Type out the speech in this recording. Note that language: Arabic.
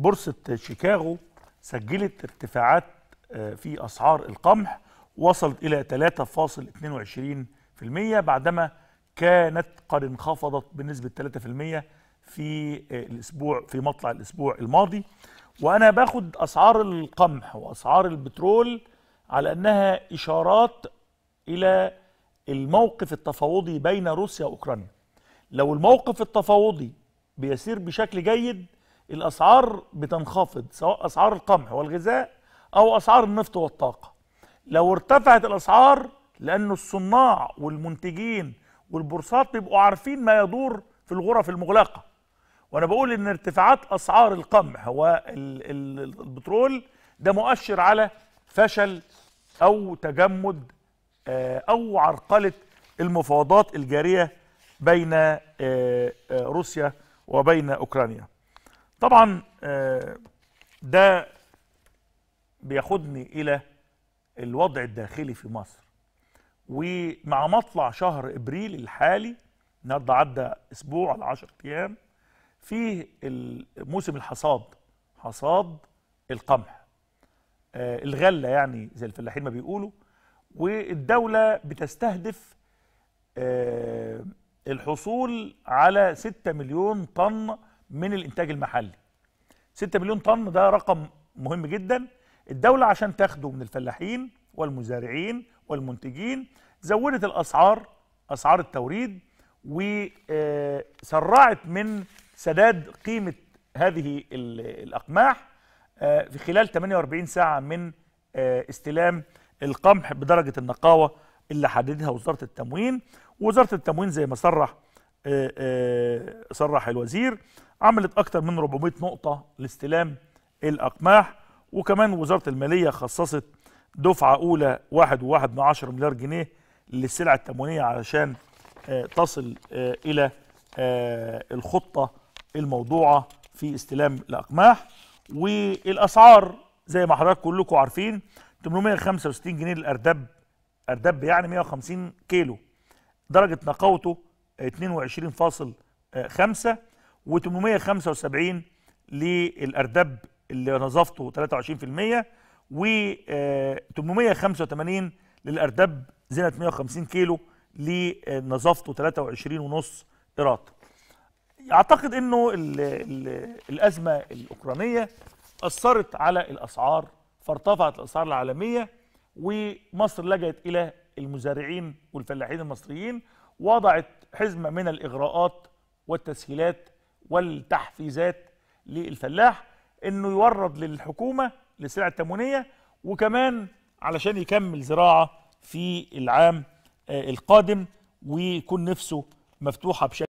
بورصة شيكاغو سجلت ارتفاعات آه، في أسعار القمح وصلت إلى 3.22% بعدما كانت قد انخفضت بنسبة 3% في آه، الأسبوع في مطلع الأسبوع الماضي. وأنا باخد أسعار القمح وأسعار البترول على أنها إشارات إلى الموقف التفاوضي بين روسيا وأوكرانيا. لو الموقف التفاوضي بيسير بشكل جيد الأسعار بتنخفض سواء أسعار القمح والغذاء أو أسعار النفط والطاقة. لو ارتفعت الأسعار لأنه الصناع والمنتجين والبورصات بيبقوا عارفين ما يدور في الغرف المغلقة. وأنا بقول إن ارتفاعات أسعار القمح والبترول ده مؤشر على فشل أو تجمد آه، أو عرقلة المفاوضات الجارية بين آه، آه، روسيا وبين أوكرانيا. طبعا آه، ده بياخدني إلى الوضع الداخلي في مصر. ومع مطلع شهر إبريل الحالي النهارده عدى أسبوع على 10 أيام فيه ال- موسم الحصاد حصاد القمح. آه، الغلة يعني زي الفلاحين ما بيقولوا. والدولة بتستهدف آه، الحصول على 6 مليون طن من الإنتاج المحلي. 6 مليون طن ده رقم مهم جدا. الدولة عشان تاخده من الفلاحين والمزارعين والمنتجين زودت الأسعار أسعار التوريد وسرعت من سداد قيمة هذه ال- الأقماح آه، في خلال 48 ساعة من آه، استلام القمح بدرجة النقاوة اللي حددها وزارة التموين. وزارة التموين زي ما صرح آه، آه، صرح الوزير عملت أكتر من 400 نقطة لاستلام الأقماح وكمان وزارة المالية خصصت دفعة أولى واحد وواحد من عشرة مليار جنيه للسلع التموينية علشان آه، تصل آه، إلى آه، الخطة الموضوعة في استلام الأقماح. والأسعار زي ما حضراتكم كلكم عارفين 865 جنيه للأردب أردب يعني 150 كيلو. درجة نقاوته 22.5 و875 للأردب اللي نظافته 23% و 885 للأردب زينة 150 كيلو لنظافته 23.5 قراط أعتقد إنه ال ال الأزمة الأوكرانية أثرت على الأسعار فارتفعت الأسعار العالمية ومصر لجأت إلى المزارعين والفلاحين المصريين وضعت حزمة من الإغراءات والتسهيلات والتحفيزات للفلاح إنه يورد للحكومة للسلع التموينية وكمان علشان يكمل زراعة في العام آه، القادم ويكون نفسه مفتوحة بشكل